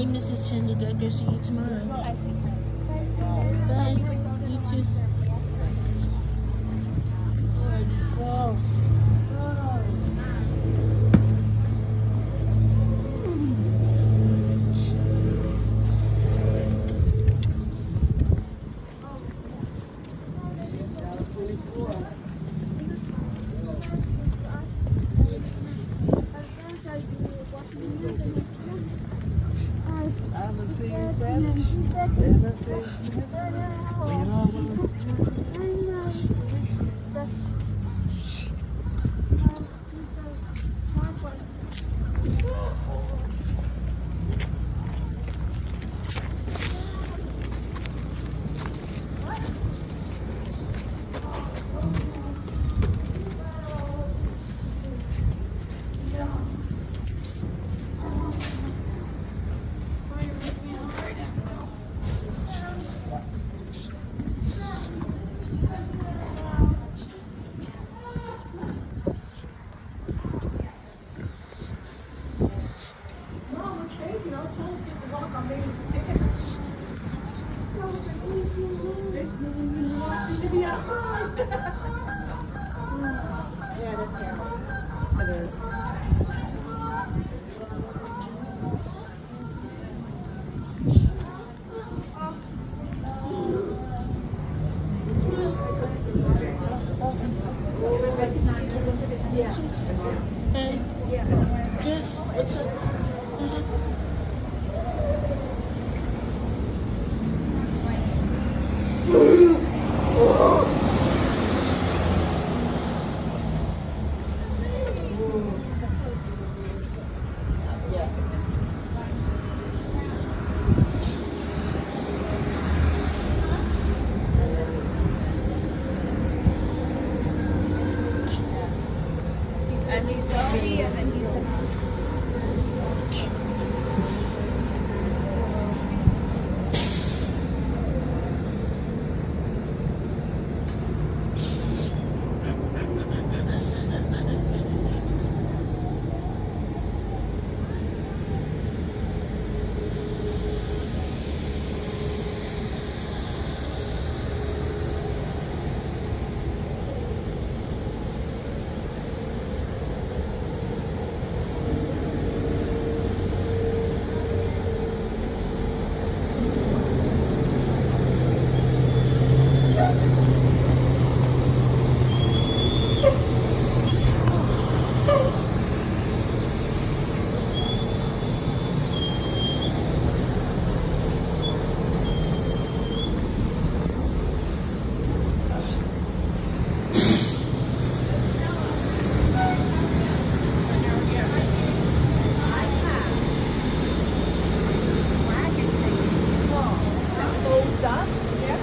Bye, Mrs. Cindy. God bless you tomorrow. Bye. You too. Thank you. Yeah, that's terrible. It is. Yeah. Hey. Good. 嗯 Yeah.